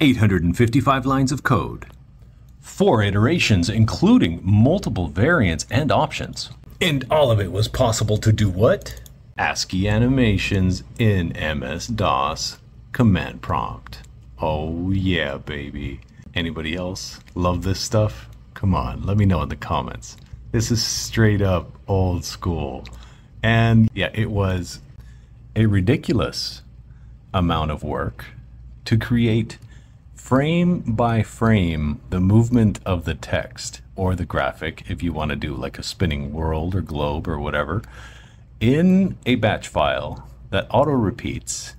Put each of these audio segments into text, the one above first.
855 lines of code. Four iterations, including multiple variants and options. And all of it was possible to do what? ASCII animations in MS DOS command prompt. Oh yeah, baby. Anybody else love this stuff? Come on, let me know in the comments. This is straight up old school. And yeah, it was a ridiculous amount of work to create frame by frame the movement of the text or the graphic if you want to do like a spinning world or globe or whatever in a batch file that auto repeats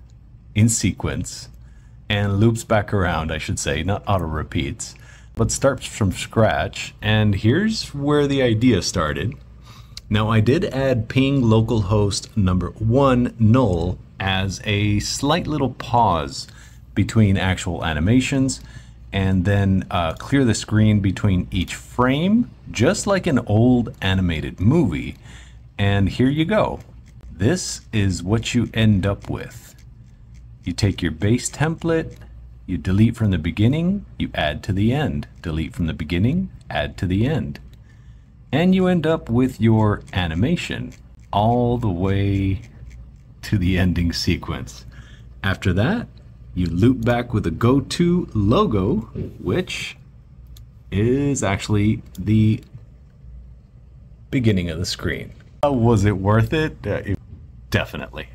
in sequence and loops back around, I should say, not auto repeats, but starts from scratch. And here's where the idea started. Now I did add ping localhost number one null as a slight little pause between actual animations and then uh, clear the screen between each frame, just like an old animated movie. And here you go. This is what you end up with. You take your base template, you delete from the beginning, you add to the end. Delete from the beginning, add to the end and you end up with your animation all the way to the ending sequence. After that, you loop back with a go-to logo, which is actually the beginning of the screen. Uh, was it worth it? Uh, it definitely.